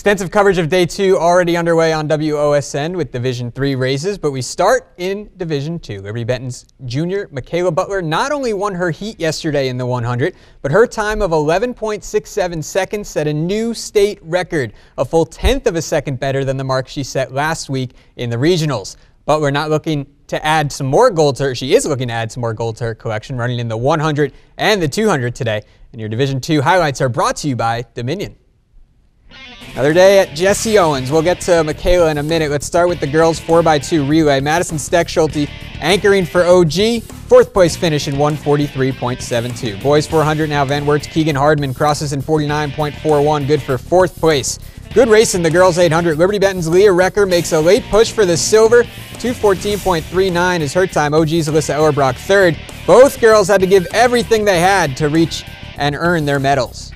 Extensive coverage of day two already underway on WOSN with Division three races, but we start in Division two. Liberty Benton's junior Michaela Butler not only won her heat yesterday in the 100, but her time of 11.67 seconds set a new state record, a full tenth of a second better than the mark she set last week in the regionals. Butler not looking to add some more gold to her. She is looking to add some more gold to her collection, running in the 100 and the 200 today. And your Division two highlights are brought to you by Dominion. Another day at Jesse Owens. We'll get to Michaela in a minute. Let's start with the girls 4x2 relay. Madison Steckschulte anchoring for OG. Fourth place finish in 143.72. Boys 400 now. Van Keegan Hardman crosses in 49.41. Good for fourth place. Good race in the girls 800. Liberty Benton's Leah Recker makes a late push for the silver. 214.39 is her time. OG's Alyssa Ellerbrock third. Both girls had to give everything they had to reach and earn their medals.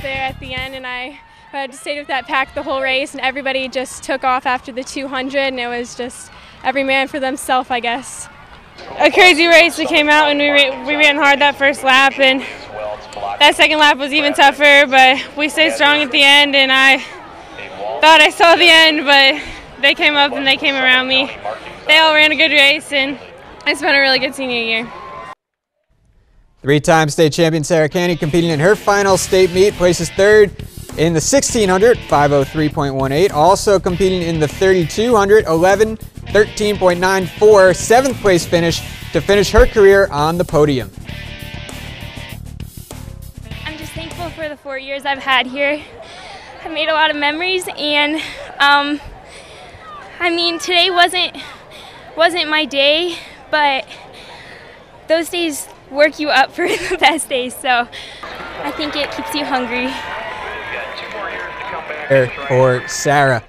There at the end, and I I just stayed with that pack the whole race, and everybody just took off after the 200, and it was just every man for themselves, I guess. A crazy race. We came out and we, ran, we ran hard that first lap, and that second lap was even tougher, but we stayed strong at the end, and I thought I saw the end, but they came up and they came around me. They all ran a good race, and it's been a really good senior year. Three-time state champion Sarah Canny competing in her final state meet, places third in the 1600, 503.18. Also competing in the 3200, 11, 13.94. Seventh place finish to finish her career on the podium. I'm just thankful for the four years I've had here. I made a lot of memories, and um, I mean today wasn't wasn't my day, but those days work you up for the best days. So I think it keeps you hungry for Sarah.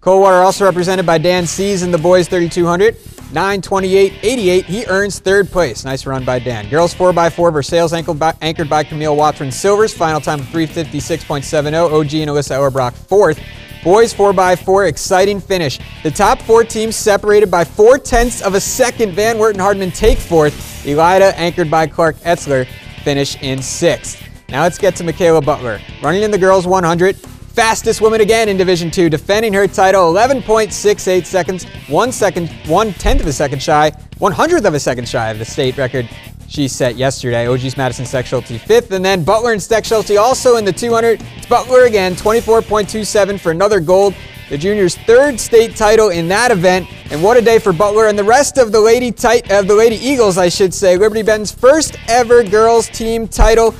Coldwater also represented by Dan Sees in the boys 3200. 928.88. He earns third place. Nice run by Dan. Girls 4x4 Versailles anchored by, anchored by Camille Watron Silvers. Final time of 356.70. OG and Alyssa Ellerbrock fourth. Boys 4x4, exciting finish. The top four teams separated by four tenths of a second. Van Wert and Hardman take fourth. Elida, anchored by Clark Etzler, finish in sixth. Now let's get to Michaela Butler. Running in the girls 100, Fastest woman again in Division Two, defending her title 11.68 seconds, one second, one tenth of a second shy, one hundredth of a second shy of the state record she set yesterday. OG's Madison Steckschulte fifth, and then Butler and Steckschulte also in the 200. It's Butler again, 24.27 for another gold. The juniors' third state title in that event, and what a day for Butler and the rest of the Lady tight of the Lady Eagles, I should say. Liberty Benton's first ever girls team title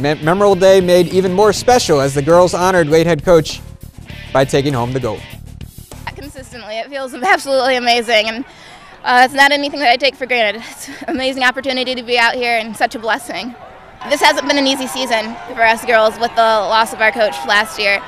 memorable day made even more special as the girls honored late head coach by taking home the gold. Consistently, it feels absolutely amazing, and uh, it's not anything that I take for granted. It's an amazing opportunity to be out here and such a blessing. This hasn't been an easy season for us girls with the loss of our coach last year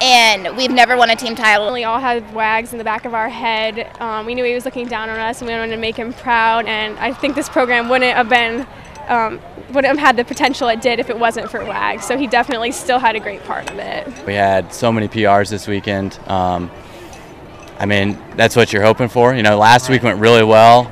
and we've never won a team title. We all had wags in the back of our head. Um, we knew he was looking down on us and we wanted to make him proud and I think this program wouldn't have been um, would have had the potential it did if it wasn't for WAG. So he definitely still had a great part of it. We had so many PRs this weekend. Um, I mean, that's what you're hoping for. You know, last week went really well.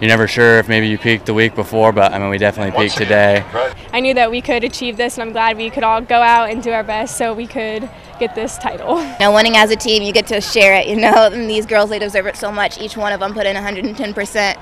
You're never sure if maybe you peaked the week before, but I mean, we definitely peaked today. I knew that we could achieve this, and I'm glad we could all go out and do our best so we could get this title. You know, winning as a team, you get to share it, you know, and these girls, they deserve it so much. Each one of them put in 110%.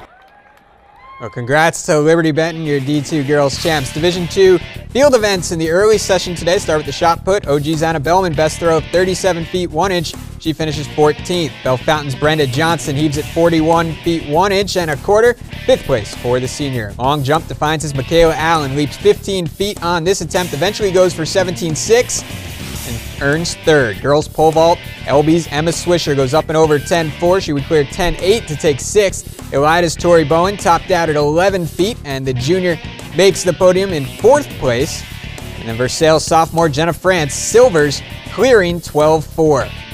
Well, congrats to Liberty Benton, your D2 girls champs. Division 2 field events in the early session today start with the shot put. OG's Anna Bellman, best throw of 37 feet 1 inch. She finishes 14th. Bellefontaine's Brenda Johnson heaves at 41 feet 1 inch and a quarter. Fifth place for the senior. Long jump defiance's Michaela Allen leaps 15 feet on this attempt, eventually goes for 17.6 and earns third. Girls pole vault, LB's Emma Swisher goes up and over 10-4. She would clear 10-8 to take sixth. Elida's Tori Bowen topped out at 11 feet, and the junior makes the podium in fourth place. And then Versailles sophomore Jenna France silvers, clearing 12-4.